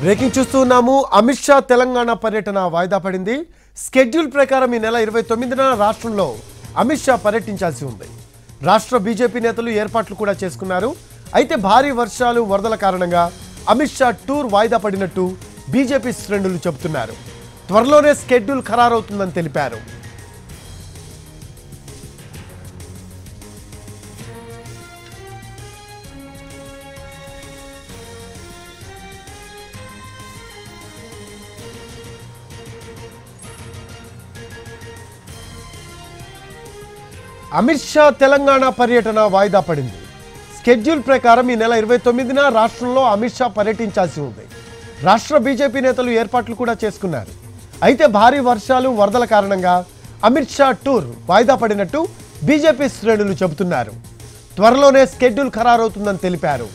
Breaking చూస్తున్నాము అమిత్ షా తెలంగాణ పర్యటన వాయిదా పడింది. స్కెడ్యూల్ ప్రకారం ఈ నెల ఇరవై తొమ్మిదిన రాష్ట్రంలో అమిత్ షా పర్యటించాల్సి ఉంది. రాష్ట్ర బీజేపీ నేతలు ఏర్పాట్లు కూడా చేసుకున్నారు. అయితే భారీ వర్షాలు వరదల కారణంగా అమిత్ షా టూర్ వాయిదా పడినట్టు బీజేపీ శ్రేణులు చెబుతున్నారు. త్వరలోనే స్కెడ్యూల్ ఖరారవుతుందని తెలిపారు. అమిత్ షా తెలంగాణ పర్యటన వాయిదా పడింది. స్కెడ్యూల్ ప్రకారం ఈ నెల ఇరవై తొమ్మిదిన రాష్ట్రంలో అమిత్ షా పర్యటించాల్సి ఉంది. రాష్ట్ర బీజేపీ నేతలు ఏర్పాట్లు కూడా చేసుకున్నారు. అయితే భారీ వర్షాలు వరదల కారణంగా అమిత్ షా టూర్ వాయిదా పడినట్టు బీజేపీ శ్రేణులు చెబుతున్నారు. త్వరలోనే స్కెడ్యూల్ ఖరారవుతుందని తెలిపారు.